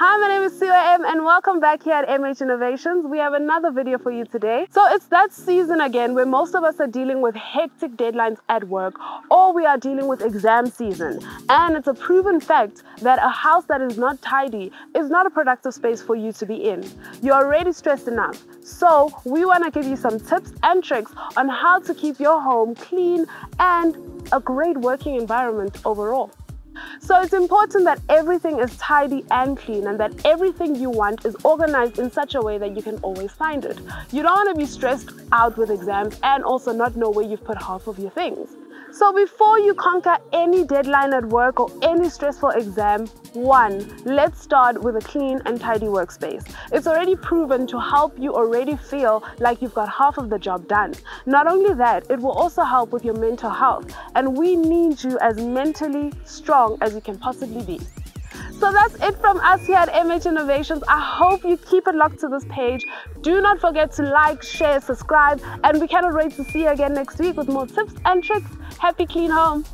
Hi, my name is COM and welcome back here at MH Innovations. We have another video for you today. So it's that season again where most of us are dealing with hectic deadlines at work or we are dealing with exam season. And it's a proven fact that a house that is not tidy is not a productive space for you to be in. You're already stressed enough. So we want to give you some tips and tricks on how to keep your home clean and a great working environment overall. So it's important that everything is tidy and clean and that everything you want is organized in such a way that you can always find it. You don't want to be stressed out with exams and also not know where you've put half of your things. So before you conquer any deadline at work or any stressful exam, one, let's start with a clean and tidy workspace. It's already proven to help you already feel like you've got half of the job done. Not only that, it will also help with your mental health. And we need you as mentally strong as you can possibly be. So that's it from us here at MH Innovations. I hope you keep it locked to this page. Do not forget to like, share, subscribe, and we cannot wait to see you again next week with more tips and tricks. Happy clean home.